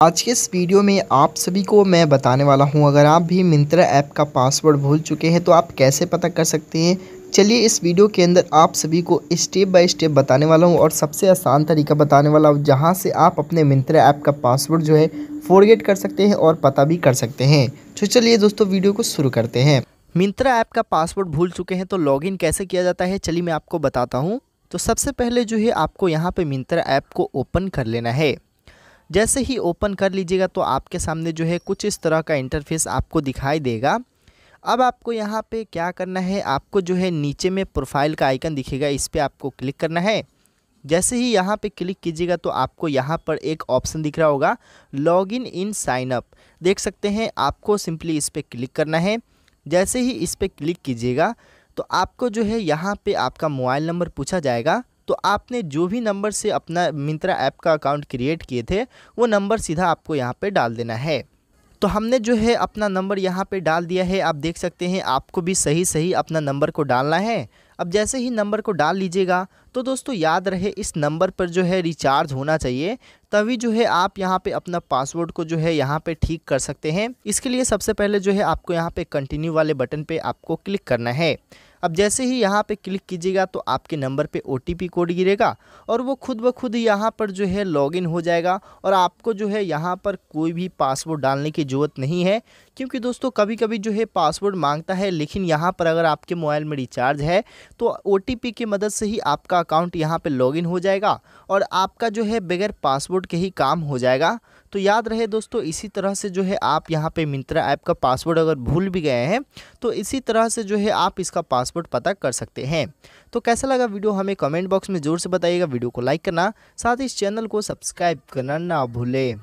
आज के इस वीडियो में आप सभी को मैं बताने वाला हूँ, अगर आप भी मिंत्रा ऐप का पासवर्ड भूल चुके हैं तो आप कैसे पता कर सकते हैं? चलिए इस वीडियो के अंदर आप सभी को स्टेप बाय स्टेप बताने वाला हूँ और सबसे आसान तरीका बताने वाला हूँ, जहाँ से आप अपने मिंत्रा ऐप का पासवर्ड जो है फॉरगेट कर सकते हैं और पता भी कर सकते हैं। तो चलिए दोस्तों, वीडियो को शुरू करते हैं। मिंत्रा ऐप का पासवर्ड भूल चुके हैं तो लॉगिन कैसे किया जाता है? चलिए मैं आपको बताता हूँ। तो सबसे पहले जो है, आपको यहाँ पर मिंत्रा ऐप को ओपन कर लेना है। जैसे ही ओपन कर लीजिएगा तो आपके सामने जो है कुछ इस तरह का इंटरफेस आपको दिखाई देगा। अब आपको यहाँ पे क्या करना है? आपको जो है नीचे में प्रोफ़ाइल का आइकन दिखेगा, इस पर आपको क्लिक करना है। जैसे ही यहाँ पे क्लिक कीजिएगा तो आपको यहाँ पर एक ऑप्शन दिख रहा होगा लॉगिन इन साइन अप देख सकते हैं, आपको सिंपली इस पर क्लिक करना है। जैसे ही इस पर क्लिक कीजिएगा तो आपको जो है यहाँ पे आपका मोबाइल नंबर पूछा जाएगा। तो आपने जो भी नंबर से अपना मिंत्रा ऐप का अकाउंट क्रिएट किए थे, वो नंबर सीधा आपको यहाँ पर डाल देना है। तो हमने जो है अपना नंबर यहाँ पे डाल दिया है। आप देख सकते हैं, आपको भी सही सही अपना नंबर को डालना है। अब जैसे ही नंबर को डाल लीजिएगा तो दोस्तों याद रहे, इस नंबर पर जो है रिचार्ज होना चाहिए। तभी जो है आप यहाँ पे अपना पासवर्ड को जो है यहाँ पे ठीक कर सकते हैं। इसके लिए सबसे पहले जो है आपको यहाँ पे कंटिन्यू वाले बटन पे आपको क्लिक करना है। अब जैसे ही यहाँ पे क्लिक कीजिएगा तो आपके नंबर पे ओटीपी कोड गिरेगा और वो खुद ब खुद यहाँ पर जो है लॉगिन हो जाएगा और आपको जो है यहाँ पर कोई भी पासवर्ड डालने की ज़रूरत नहीं है, क्योंकि दोस्तों कभी कभी जो है पासवर्ड माँगता है, लेकिन यहाँ पर अगर आपके मोबाइल में रिचार्ज है तो ओटीपी की मदद से ही आपका अकाउंट यहाँ पर लॉगिन हो जाएगा और आपका जो है बगैर पासवर्ड के ही काम हो जाएगा। तो याद रहे दोस्तों, इसी तरह से जो है आप यहाँ पे मिंत्रा ऐप का पासवर्ड अगर भूल भी गए हैं तो इसी तरह से जो है आप इसका पासवर्ड पता कर सकते हैं। तो कैसा लगा वीडियो हमें कमेंट बॉक्स में ज़ोर से बताइएगा। वीडियो को लाइक करना, साथ ही इस चैनल को सब्सक्राइब करना ना भूलें।